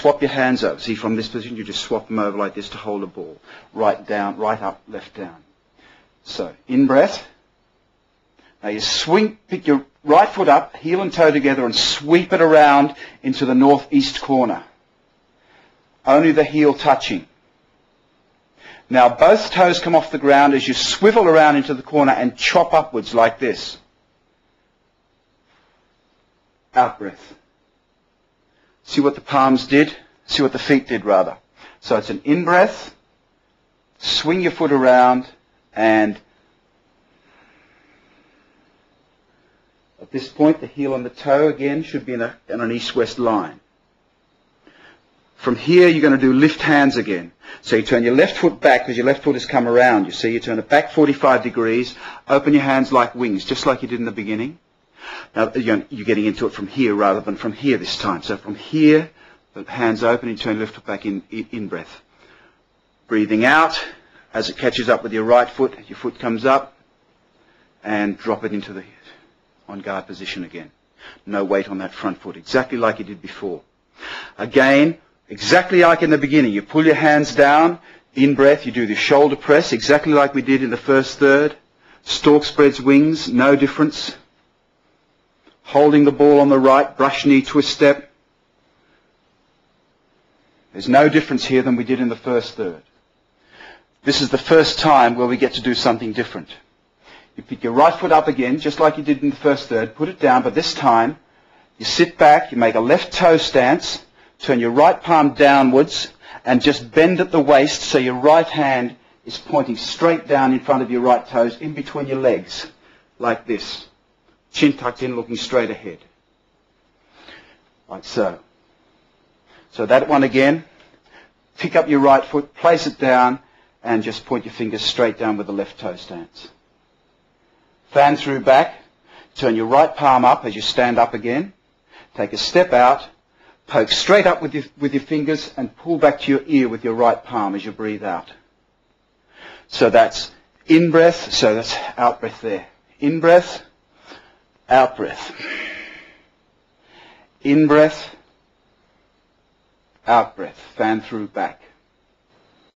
swap your hands over. See, from this position, you just swap them over like this to hold a ball. Right down, right up, left down. So, in breath. Now you swing, pick your right foot up, heel and toe together, and sweep it around into the northeast corner. Only the heel touching. Now both toes come off the ground as you swivel around into the corner and chop upwards like this. Out breath. See what the palms did? See what the feet did rather. So it's an in breath, swing your foot around, and at this point the heel and the toe again should be in, a, in an east-west line. From here you're going to do lift hands again. So you turn your left foot back because your left foot has come around. You see, you turn it back 45 degrees, open your hands like wings, just like you did in the beginning. Now, you're getting into it from here rather than from here this time. So from here, the hands open, you turn left foot back in, in breath. Breathing out, as it catches up with your right foot, your foot comes up, and drop it into the on guard position again. No weight on that front foot, exactly like you did before. Again, exactly like in the beginning, you pull your hands down, in breath, you do the shoulder press, exactly like we did in the first third. Stork spreads wings, no difference holding the ball on the right, brush knee twist step. There's no difference here than we did in the first third. This is the first time where we get to do something different. You pick your right foot up again, just like you did in the first third, put it down, but this time you sit back, you make a left toe stance, turn your right palm downwards, and just bend at the waist so your right hand is pointing straight down in front of your right toes, in between your legs, like this chin tucked in, looking straight ahead. Like so. So that one again, pick up your right foot, place it down, and just point your fingers straight down with the left toe stance. Fan through back, turn your right palm up as you stand up again, take a step out, poke straight up with your, with your fingers, and pull back to your ear with your right palm as you breathe out. So that's in breath, so that's out breath there. In breath, out breath. In breath. Out breath. Fan through back.